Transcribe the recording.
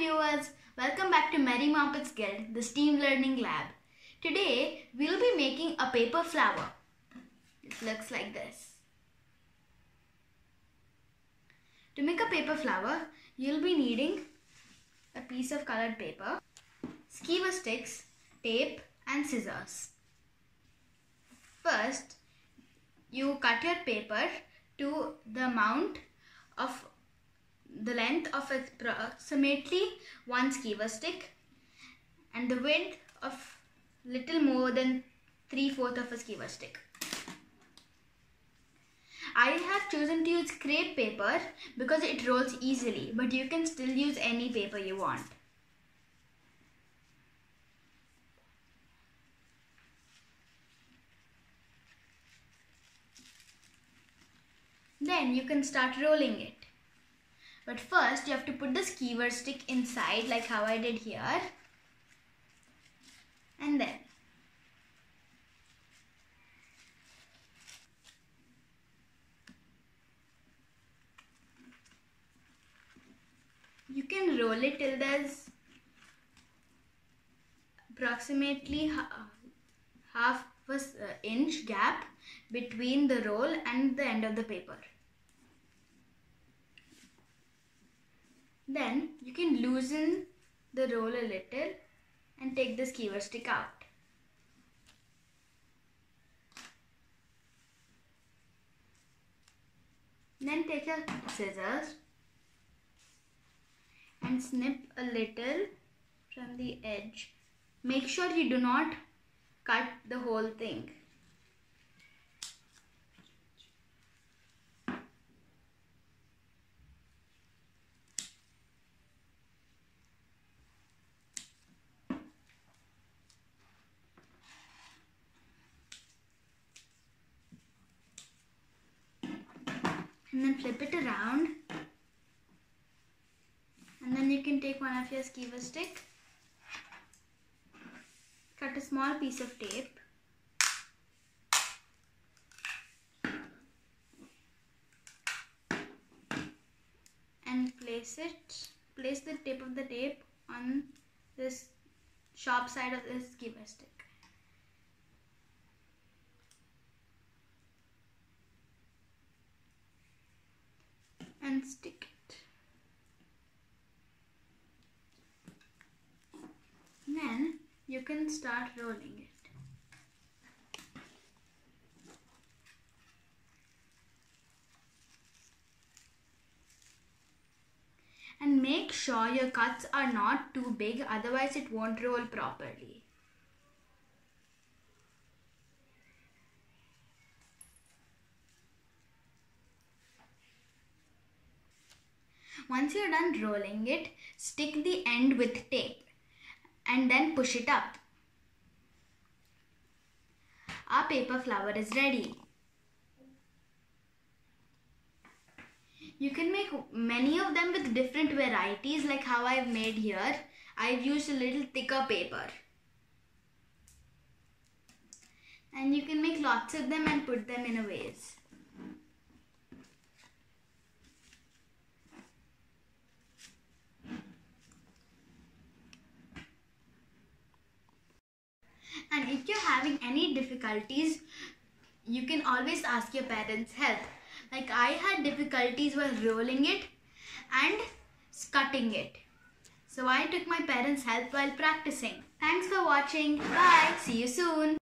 viewers, welcome back to Merry Moppet's Guild, the STEAM Learning Lab. Today we'll be making a paper flower. It looks like this. To make a paper flower, you'll be needing a piece of colored paper, skewer sticks, tape and scissors. First, you cut your paper to the amount of the length of approximately one skewer stick and the width of little more than three fourth of a skewer stick. I have chosen to use crepe paper because it rolls easily but you can still use any paper you want. Then you can start rolling it. But first you have to put the skewer stick inside like how I did here. And then you can roll it till there's approximately half a uh, inch gap between the roll and the end of the paper. Then you can loosen the roll a little and take the skewer stick out. Then take your scissors and snip a little from the edge. Make sure you do not cut the whole thing. And then flip it around. And then you can take one of your skewer stick. Cut a small piece of tape. And place it place the tip of the tape on this sharp side of the skewer stick and stick it. Then you can start rolling it. And make sure your cuts are not too big otherwise it won't roll properly. Once you're done rolling it, stick the end with tape and then push it up. Our paper flower is ready. You can make many of them with different varieties like how I've made here. I've used a little thicker paper. And you can make lots of them and put them in a vase. And if you're having any difficulties, you can always ask your parents' help. Like I had difficulties while rolling it and cutting it. So I took my parents' help while practicing. Thanks for watching. Bye. See you soon.